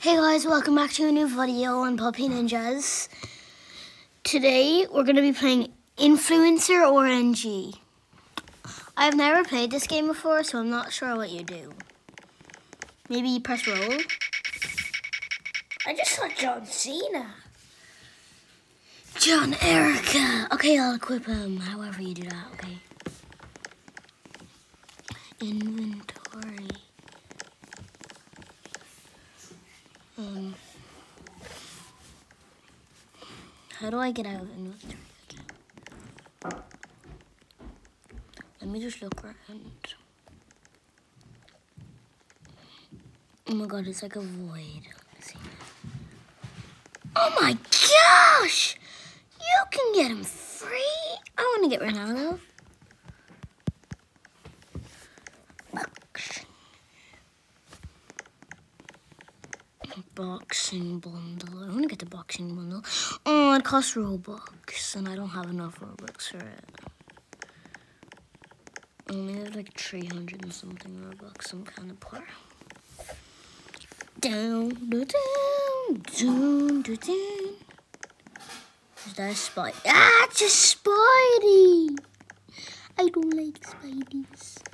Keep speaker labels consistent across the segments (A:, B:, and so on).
A: Hey guys, welcome back to a new video on Puppy Ninjas. Today we're going to be playing Influencer RNG. I've never played this game before, so I'm not sure what you do. Maybe you press roll. I just saw John Cena. John Erica. Okay, I'll equip him however you do that, okay? Inventory. Um, how do I get out of inventory again? Let me just look around. Oh my god, it's like a void. Oh my gosh! You can get him free. I want to get Ronaldo. Boxing bundle. I want to get the boxing bundle. Oh, it costs Robux, and I don't have enough Robux for it. I only have like 300 and something Robux. I'm kind of poor. Down, down, down, down, down. Is that a spy? Ah, it's a Spidey! I don't like Spideys.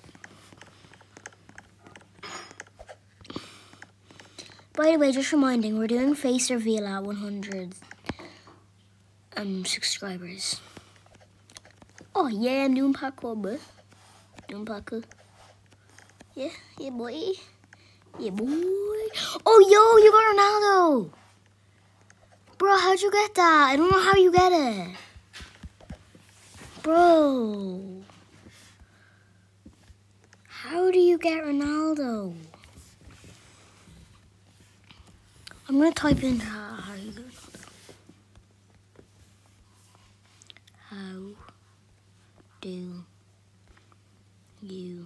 A: By the way, just reminding, we're doing face reveal at 100 um, subscribers. Oh yeah, I'm doing parkour, bro. Doing parkour. Yeah, yeah, boy. Yeah, boy. Oh, yo, you got Ronaldo. Bro, how'd you get that? I don't know how you get it. Bro. How do you get Ronaldo? I'm gonna type in how, how you get How do you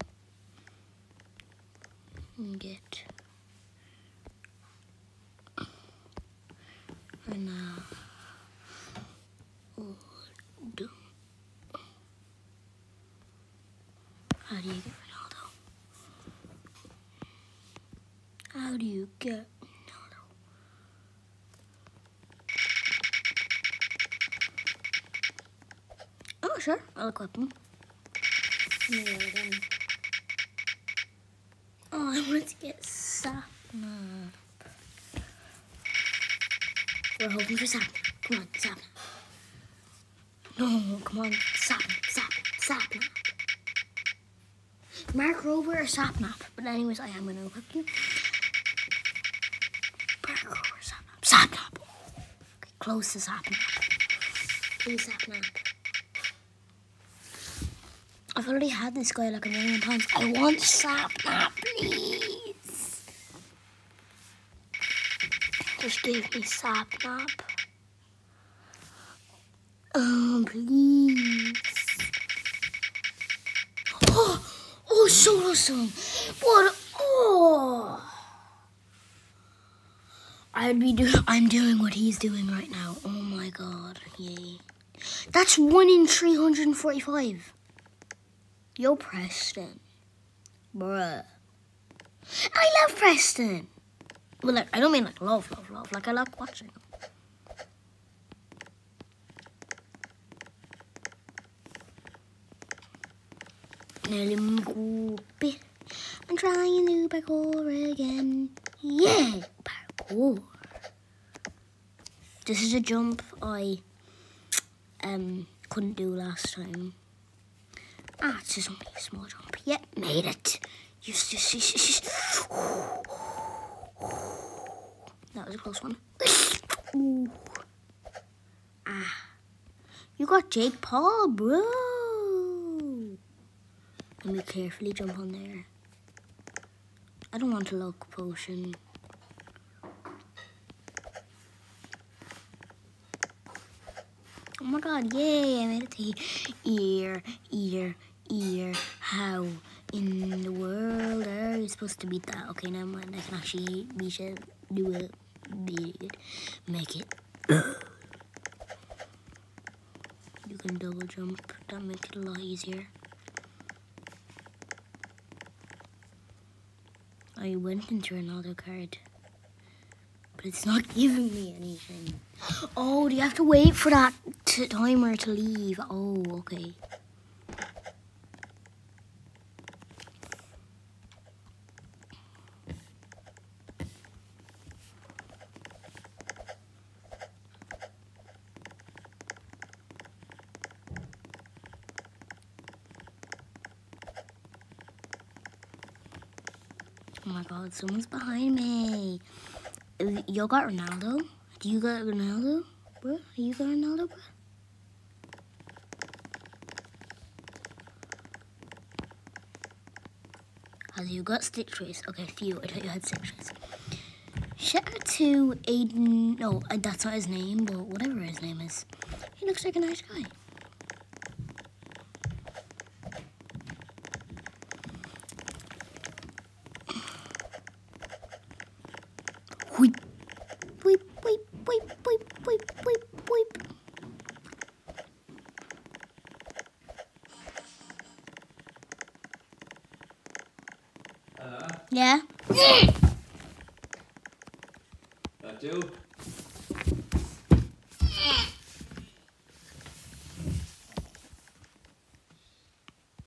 A: get Ronaldo? How do you get Ronaldo? How do you get Sure. I'll equip again. Oh, I wanted to get Sapna. We're hoping for Sapna. Come on, Sapna. No, come on, Sapna, Sapna, Sapna. Mark Rober or Sapnap. But anyways, I am going to equip you. Mark Rober, Sapnap. Sapnap. Okay, close to Sapnap. Please, Sapnap. I've already had this guy like a million times. I want Sap now, please. Just give me Sap Nap. Oh, please. Oh, oh, so awesome. What? Oh. I'd be doing, I'm doing what he's doing right now. Oh my god, yay. That's 1 in 345. Yo, Preston. Bruh. I love Preston. Well, like, I don't mean like love, love, love. Like, I like watching. I'm trying new parkour again. Yeah, parkour. This is a jump I um couldn't do last time. Ah, it's just only a small jump. Yep, made it. Yes, yes, yes, yes, yes. That was a close one. Ooh. Ah. You got Jake Paul, bro. Let me carefully jump on there. I don't want a luck potion. Oh my god, yay, I made it to ear, ear, ear. How in the world are you supposed to beat that? Okay, never mind. I can actually beat it, do it, beat it, make it. You can double jump, that makes it a lot easier. I went into another card. But it's not giving me anything. Oh, do you have to wait for that timer to leave? Oh, okay. Oh my god, someone's behind me. You got Ronaldo? Do you got Ronaldo, bro? Are you got Ronaldo, bro? Has you got stick trace? Okay, few. I thought you had stick trace. Shout out to Aiden. No, uh, that's not his name, but whatever his name is. He looks like a nice guy. Weep, weep, weep, weep, weep, weep, weep, weep.
B: Hello,
A: Yeah?
B: that you?